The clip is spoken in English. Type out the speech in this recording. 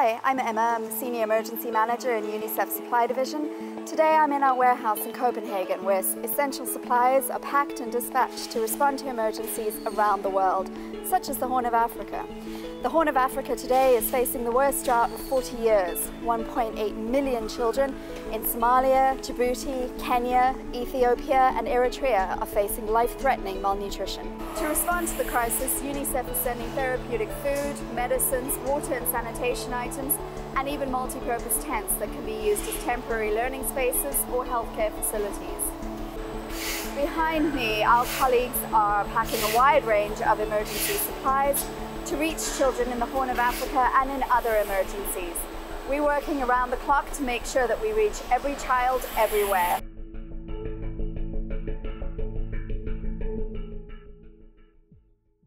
Hi, I'm Emma. I'm Senior Emergency Manager in UNICEF Supply Division. Today I'm in our warehouse in Copenhagen where essential supplies are packed and dispatched to respond to emergencies around the world, such as the Horn of Africa. The Horn of Africa today is facing the worst drought in 40 years. 1.8 million children in Somalia, Djibouti, Kenya, Ethiopia and Eritrea are facing life-threatening malnutrition. To respond to the crisis, UNICEF is sending therapeutic food, medicines, water and sanitation items and even multi-purpose tents that can be used as temporary learning spaces or healthcare facilities. Behind me, our colleagues are packing a wide range of emergency supplies to reach children in the Horn of Africa and in other emergencies. We're working around the clock to make sure that we reach every child everywhere.